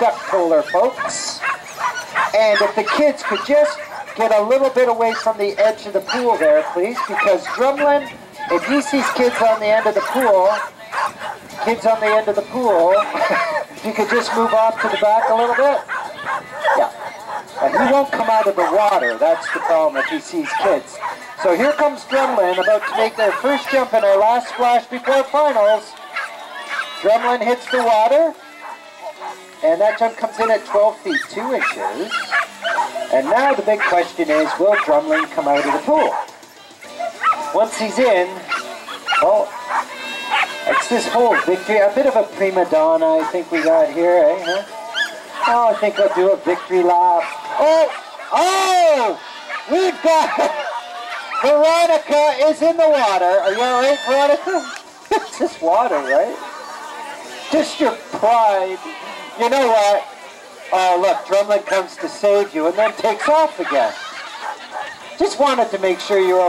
duck puller, folks. And if the kids could just get a little bit away from the edge of the pool there, please, because Drumlin, if he sees kids on the end of the pool, kids on the end of the pool, if you could just move off to the back a little bit. Yeah. And he won't come out of the water. That's the problem if he sees kids. So here comes Drumlin about to make their first jump in our last splash before finals. Drumlin hits the water. And that jump comes in at 12 feet 2 inches. And now the big question is, will Drumlin come out of the pool? Once he's in, well, it's this whole victory, a bit of a prima donna I think we got here, eh? Huh? Oh, I think I'll do a victory lap. Oh, oh, we've got, Veronica is in the water. Are you all right, Veronica? it's just water, right? Just your pride. You know what? Oh, look, Drumlin comes to save you and then takes off again. Just wanted to make sure you were